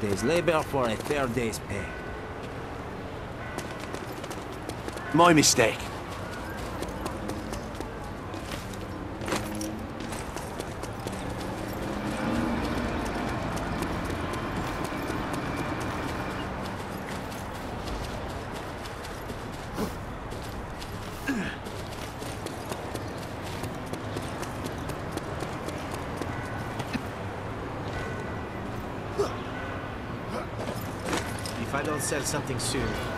day's labor for a fair day's pay. My mistake. If I don't sell something soon,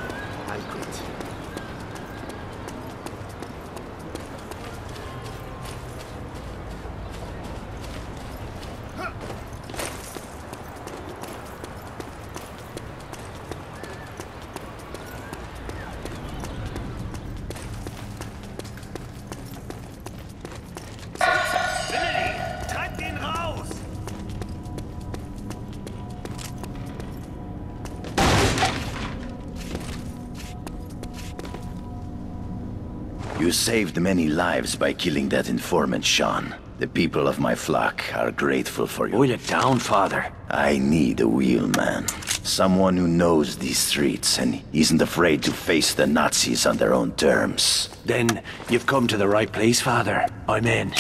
saved many lives by killing that informant, Sean. The people of my flock are grateful for you. Boil it down, father. I need a wheelman. Someone who knows these streets and isn't afraid to face the Nazis on their own terms. Then you've come to the right place, father. I'm in.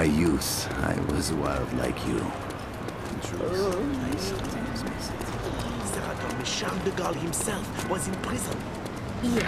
My youth, I was wild like you. In truth, I sometimes miss it. Senator Charles de Gaulle himself was in prison. Your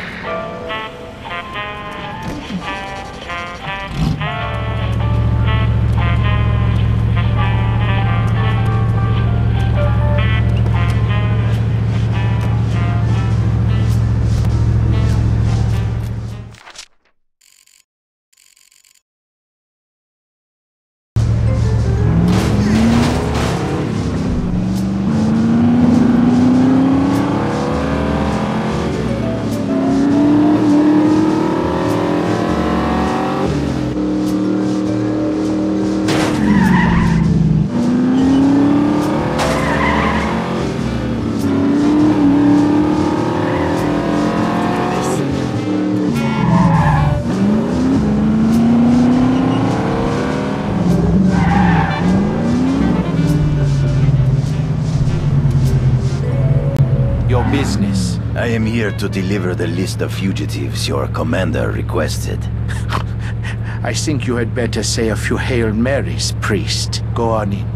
To deliver the list of fugitives your commander requested. I think you had better say a few Hail Marys, priest. Go on in.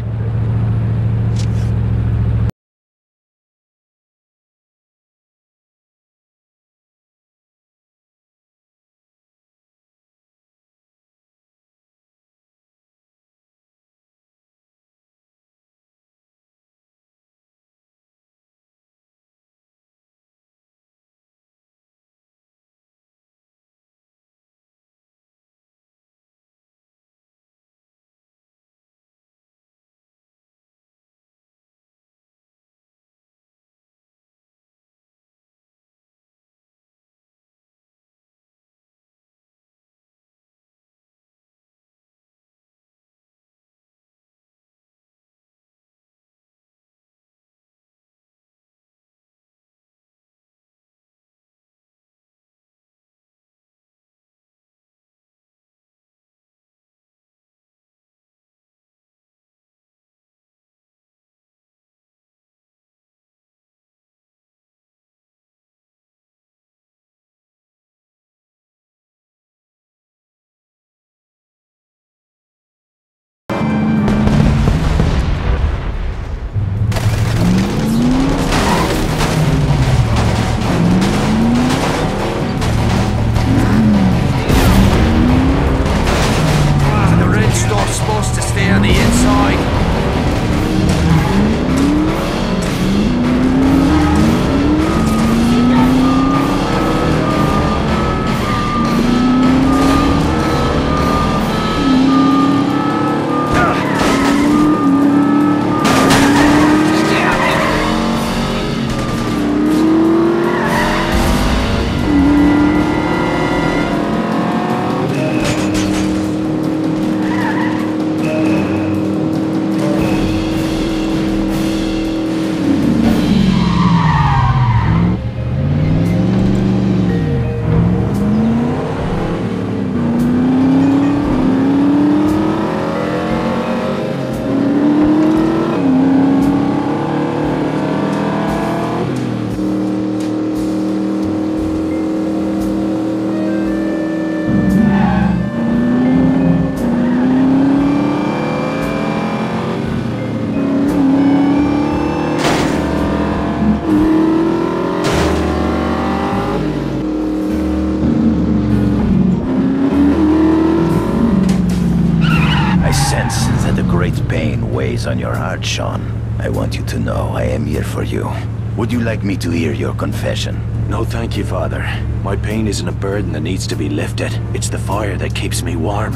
Am here for you. Would you like me to hear your confession? No thank you, Father. My pain isn't a burden that needs to be lifted. It's the fire that keeps me warm.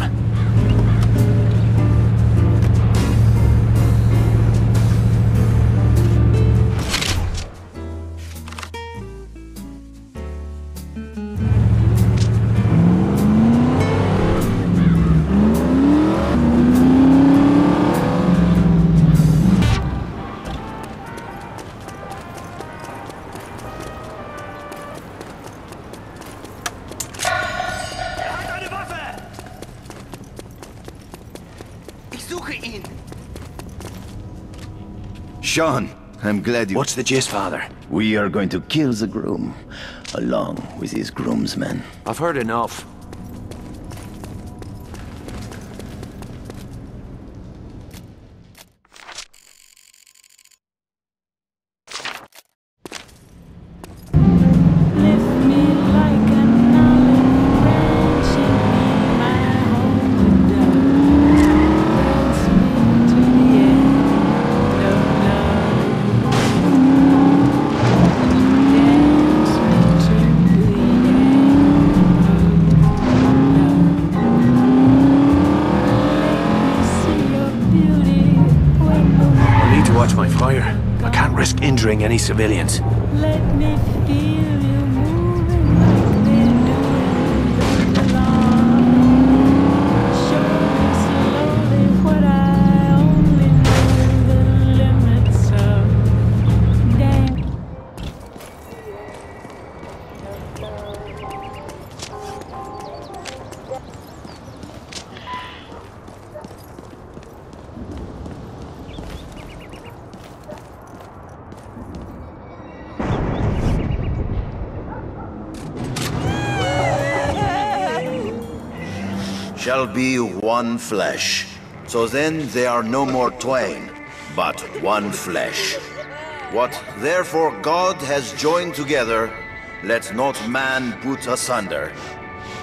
Sean, I'm glad you... What's the gist, Father? We are going to kill the groom, along with his groomsmen. I've heard enough. Watch my fire. I can't risk injuring any civilians. let me feel you one flesh. So then they are no more twain, but one flesh. What therefore God has joined together, let not man put asunder.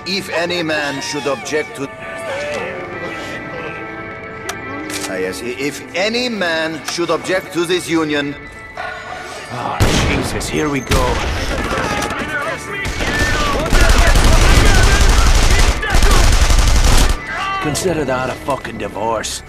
If any man should object to Ah, yes, if any man should object to this union, Oh, Jesus, here we go. Consider that a fucking divorce.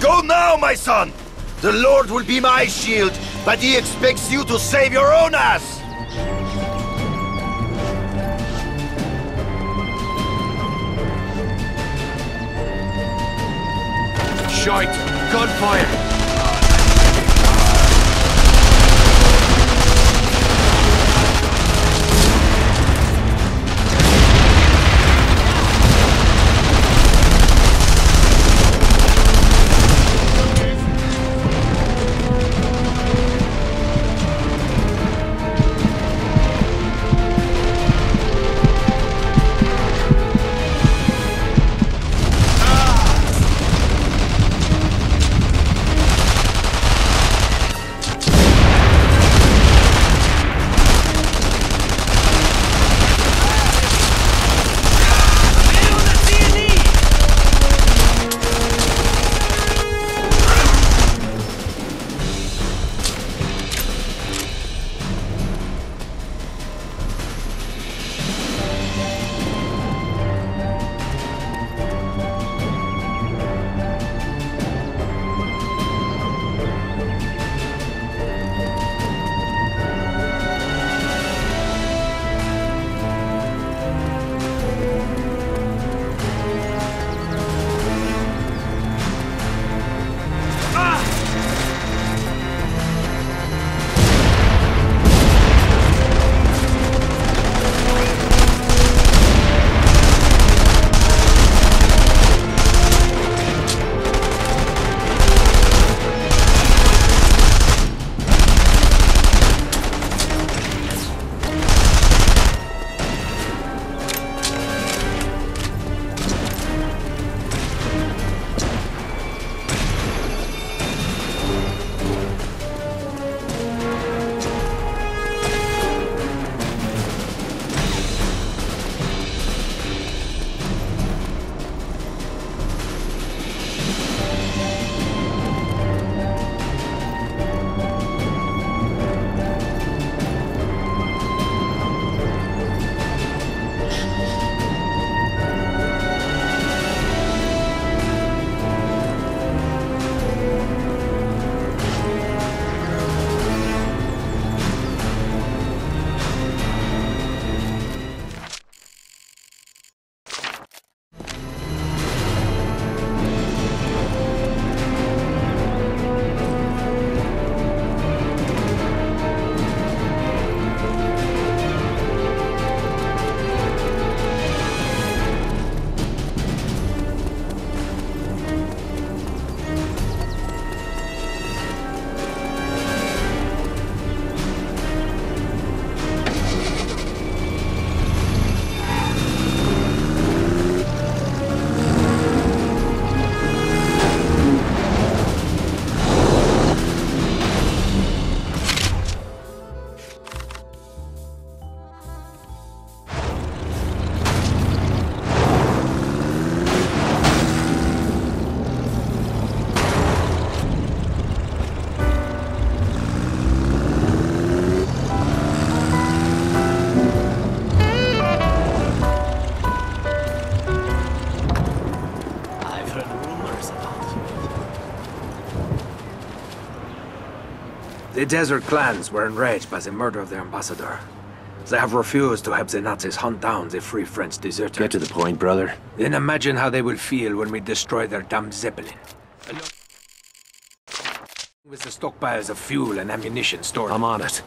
Go now, my son! The Lord will be my shield, but he expects you to save your own ass! Shite! Gunfire! The desert clans were enraged by the murder of their ambassador. They have refused to help the Nazis hunt down the Free French deserters. Get to the point, brother. Then imagine how they will feel when we destroy their damned Zeppelin. Along With the stockpiles of fuel and ammunition stored. I'm on it.